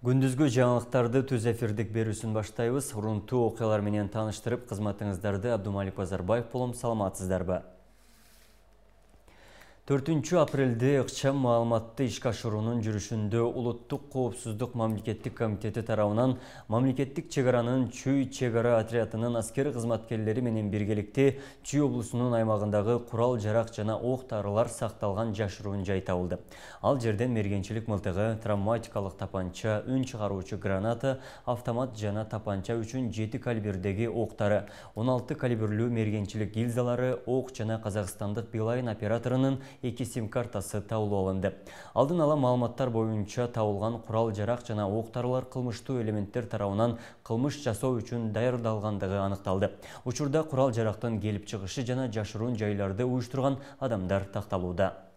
Күндүзгү жаңылыктарды түз эфирдик берүүсүн баштайбыз. Урунтуу окуялар менен тааныштырып, кызматыңыздарды Абдумалик Базарбаев болом. Саламатсыздарбы? 4 апрелде ыкчам маалыматты ишке ашыруунун жүрүшүндө улуттук коопсуздук мамлекеттик комитети тарабынан мамлекеттик чек аранын чүй чек ара отрядынын аскери кызматкерлери менен биргеликте чүй облусунун аймагындагы курал жарак жана ок дарылар сакталган жашыруун жай табылды ал жерден мергенчилик мылтыгы травматикалык тапанча үн чыгаруучу граната автомат жана тапанча үчүн жети калибрдеги октары он алты калибрлүү мергенчилик гильзалары ок жана казакстандык билайн операторунун эки сим картасы табылып алынды алдын ала маалыматтар боюнча табылган курал жарак жана ок дарылар кылмыштуу элементтер тарабынан кылмыш жасоо үчүн даярдалгандыгы аныкталды. Учурда курал жарактын келип чыгышы жана жашыруун жайларды уюштурган адамдар такталууда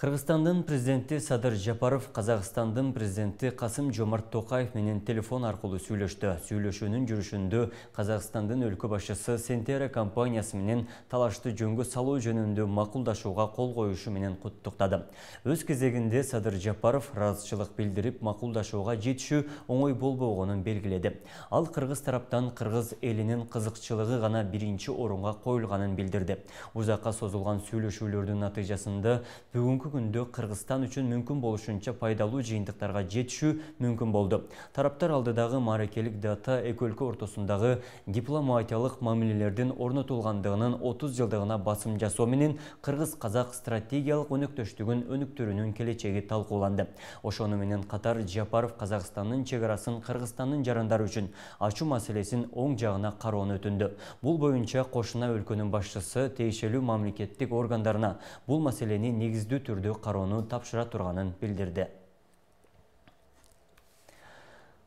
Кыргызстандын президенти Садыр Жапаров Казакстандын президенти Касым Жомарт Токаев менен телефон аркылуу сүйлөштү. Сүйлөшүүнүн жүрүшүндө Казакстандын өлкө башчысы Сентера компаниясы менен талашты жөнгө салуу жөнүндө макулдашууга кол коюшу менен куттуктады. Өз кезегинде Садыр Жапаров ыраазычылык билдирип, макулдашууга жетишүү оңой болбогонун белгиледи. Ал кыргыз тараптан кыргыз элинин кызыкчылыгы гана биринчи орунга коюлганын билдирди. Узакка созулган сүйлөшүүлөрдүн натыйжасында бүгүнкү күндө Кыргызстан үчүн мүмкүн болушунча пайдалуу жыйынтыктарга жетишүү мүмкүн болду. Тараптар алдыдагы мааракелик дата эки өлкө ортосундагы дипломатиялык мамилелердин орнотулгандыгынын 30 жылдыгына басым жасоо менен кыргыз-казак стратегиялык өнөктөштүгүн өнүктүрүүнүн келечеги талкууланды. Ошону менен катар Жапаров Казакстандын чек арасын Кыргызстандын жарандары үчүн ачуу маселесин оң жагына кароону өтүндү. Бул боюнча кошуна өлкөнүн башчысы тиешелүү мамлекеттик органдарына бул маселени негиздүү түрдө түрдүү кароону тапшыра турганын билдирди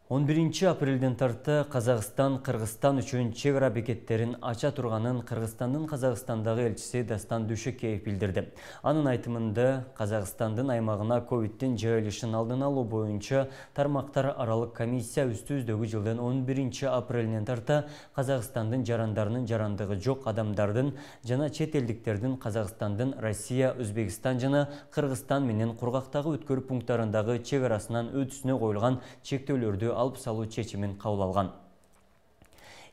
11 апрелден тарты Казакстан Кыргызстан үчүн чек ара бекеттерин ача турганын Кыргызстандын Казакстандагы элчиси Дастан Дүшөкеев билдирди. Анын айтымында Казакстандын аймагына ковидтин жайылышын алдын алуу боюнча тармактар аралык комиссия үстүбүздөгү жылдын 11 апрелинен тарта Казакстандын жарандарынын жарандыгы жок адамдардын жана чет элдиктердин Казакстандын Россия, Өзбекстан жана Кыргызстан менен кургактагы өткөрүү пункттарындагы чек арасынан өтүүсүнө коюлган чектөөлөрдү алып салуу чечимин кабыл алган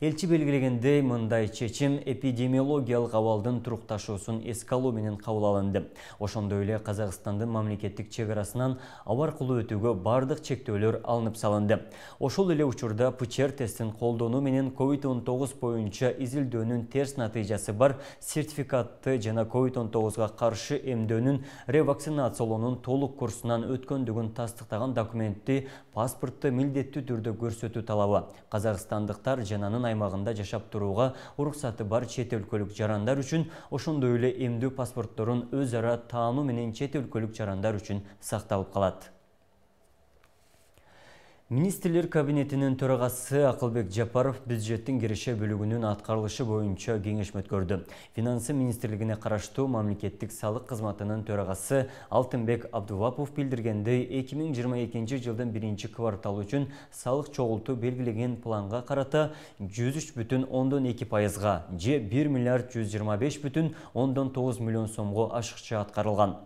элчи белгилегендей мындай чечим эпидемиологиялык абалдын турукташуусун эске алуу менен кабыл алынды. Ошондой эле казакстандын мамлекеттик чек арасынан аба аркылуу өтүүгө баардык чектөөлөр алынып салынды. Ошол эле учурда пчр тестин колдонуу менен covid он тогуз боюнча изилдөөнүн терс натыйжасы бар сертификатты жана covid он тогузга каршы эмдөөнүн ревакцинациялоонун толук курсунан өткөндүгүн тастыктаган документти паспортто милдеттүү түрдө көрсөтүү талабы. Казакстандыктар анын аймагында жашап турууга уруксаты бар чет өлкөлүк жарандар үчүн ошондой эле эмдүү паспортторун өз ара таануу менен чет өлкөлүк жарандар үчүн сакталып калат. Министрлер кабинетинин төрагасы Акылбек Жапаров бюджеттин киреше бөлүгүнүн аткарылышы боюнча кеңешме өткөрдү. Финансы министрлигине караштуу мамлекеттик салык кызматынын төрагасы Алтынбек Абдувапов билдиргендей, 2022 жылдын биринчи кварталы үчүн салык чогултуу белгилеген планга карата 103,2 пайызга же 1 миллиард 125 бүтүн 9 миллион сомго ашыкча аткарылган.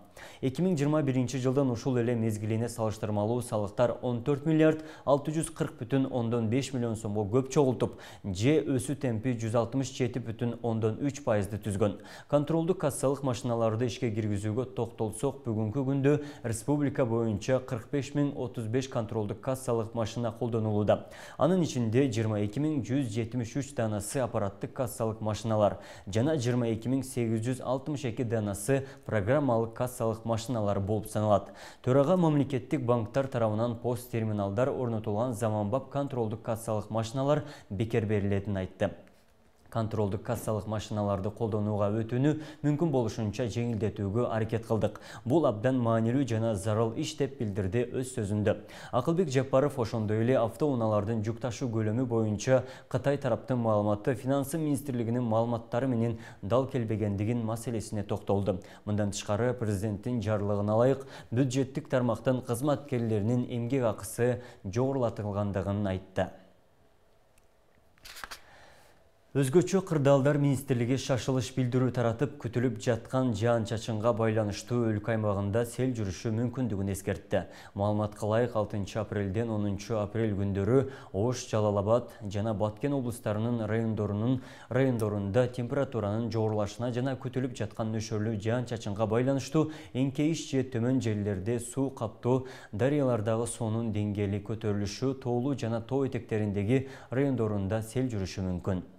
2021 жылдын ушул эле мезгилине салыштырмалуу салыктар 14 миллиард 640 бүтүн ондон 5 миллион көп чогултуп, же өсүү темпи 167 бүтүн ондон 3 пайызды түзгөн. Контролдук кассалык машиналарды ишке киргизүүгө токтолсок, бүгүнкү күндө республика боюнча 45035 контролдук кассалык машина колдонулууда. Анын ичинде 22173 данасы аппараттык кассалык машиналар жана 22862 данасы программалык кассалык кассалык машиналар болуп саналат төрага мамлекеттик банктар тарабынан пост терминалдар орнотулган заманбап контролдук кассалык машиналар бекер берилетинин айтты. Контролдук кассалык машиналарды колдонууга өтүүнү мүмкүн болушунча жеңилдетүүгө аракет кылдык бул абдан маанилүү жана зарыл иш деп билдирди өз сөзүндө акылбек жапаров ошондой эле автоунаалардын жүк ташуу көлөмү боюнча кытай тараптын маалыматы финансы министрлигинин маалыматтары менен дал келбегендигин маселесине токтолду мындан тышкары президенттин жарлыгына ылайык бюджеттик тармактын кызматкерлеринин эмгек акысы жогорулатылгандыгын айтты. Өзгөчө кырдаалдар министрлиги шашылыш билдирүү таратып күтүлүп жаткан жаан чачынга байланыштуу өлкө аймагында сел жүрүшү мүмкүндүгүн эскертти. Маалыматка ылайык 6 апрелден 10 апрель күндөрү Ош, Жалал Абад жана Баткен облустарынын райондорунун райондорунда температуранын жогорулашына жана күтүлүп жаткан нөшөрлүү жаан чачынга байланыштуу эңкейиш же төмөн жерлерде суу каптоо, дарыялардагы суунун деңгээли көтөрүлүшү, тоолуу жана тоо этектериндеги райондорунда сел жүрүшү мүмкүн.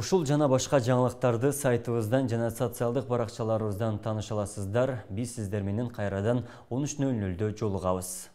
Ушул жана башка жаңылыктарды сайтыбыздан жана социалдык баракчаларыбыздан тааныша аласыздар. Биз сиздер менен кайрадан 13:00дө жолугабыз.